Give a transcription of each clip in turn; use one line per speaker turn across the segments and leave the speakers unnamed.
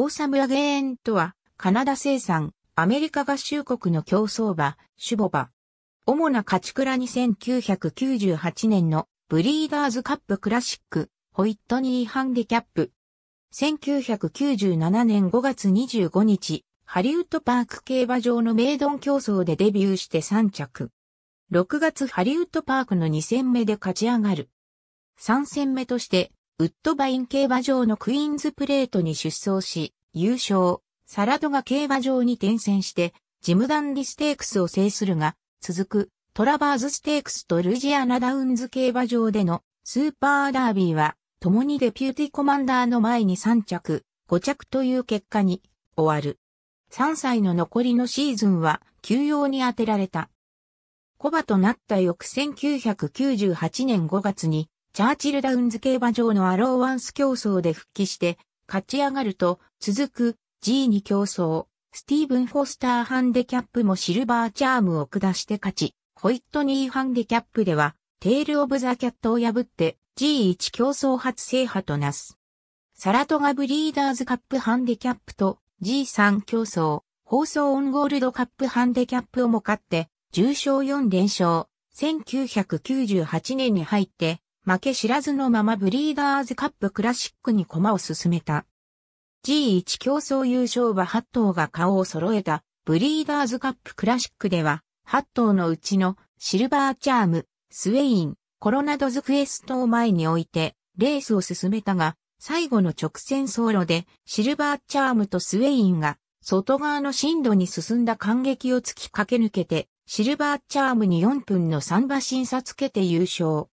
オーサムアゲーンとは、カナダ生産、アメリカ合衆国の競走馬、シュボ馬。主な勝ち倉に1998年のブリーダーズカップクラシック、ホイットニーハンディキャップ。1997年5月25日、ハリウッドパーク競馬場のメイドン競争でデビューして3着。6月ハリウッドパークの2戦目で勝ち上がる。3戦目として、ウッドバイン競馬場のクイーンズプレートに出走し、優勝。サラトガ競馬場に転戦して、ジムダンディステークスを制するが、続くトラバーズステークスとルイジアナダウンズ競馬場でのスーパーダービーは、共にデピューティコマンダーの前に3着、5着という結果に終わる。3歳の残りのシーズンは休養に当てられた。コバとなった翌1998年5月に、チャーチルダウンズ競馬場のアローワンス競争で復帰して、勝ち上がると、続く G2 競争、スティーブン・フォスターハンデキャップもシルバーチャームを下して勝ち、ホイットニーハンデキャップでは、テール・オブ・ザ・キャットを破って G1 競争初制覇となす。サラトガブリーダーズカップハンデキャップと G3 競争、放送オンゴールドカップハンデキャップをも勝って、重賞4連勝。1998年に入って、負け知らずのままブリーダーズカップクラシックに駒を進めた。G1 競争優勝馬8頭が顔を揃えたブリーダーズカップクラシックでは、8頭のうちのシルバーチャーム、スウェイン、コロナドズクエストを前に置いて、レースを進めたが、最後の直線走路で、シルバーチャームとスウェインが、外側の進路に進んだ感激を突き駆け抜けて、シルバーチャームに4分の3馬審査つけて優勝。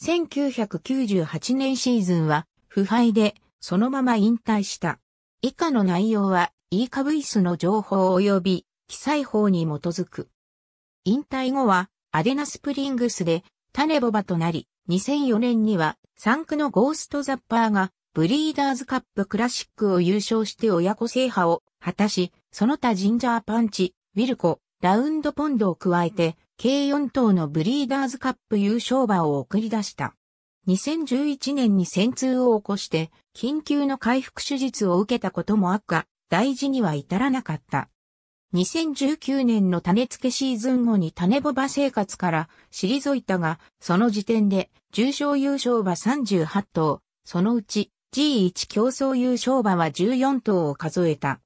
1998年シーズンは、腐敗で、そのまま引退した。以下の内容は、イーカブイスの情報及び、記載法に基づく。引退後は、アデナスプリングスで、種ボバとなり、2004年には、3区のゴーストザッパーが、ブリーダーズカップクラシックを優勝して親子制覇を果たし、その他ジンジャーパンチ、ウィルコ、ラウンドポンドを加えて、計4頭のブリーダーズカップ優勝馬を送り出した。2011年に戦痛を起こして、緊急の回復手術を受けたこともあっか、大事には至らなかった。2019年の種付けシーズン後に種ボバ生活から退いたが、その時点で重賞優勝馬38頭、そのうち G1 競争優勝馬は14頭を数えた。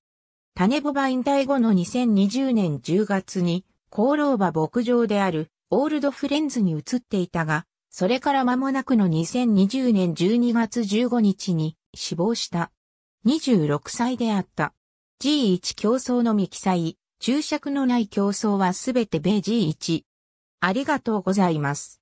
種ボバ引退後の2020年10月に、功労馬牧場であるオールドフレンズに移っていたが、それから間もなくの2020年12月15日に死亡した。26歳であった。G1 競争のみ記載、注釈のない競争はすべて米 G1。ありがとうございます。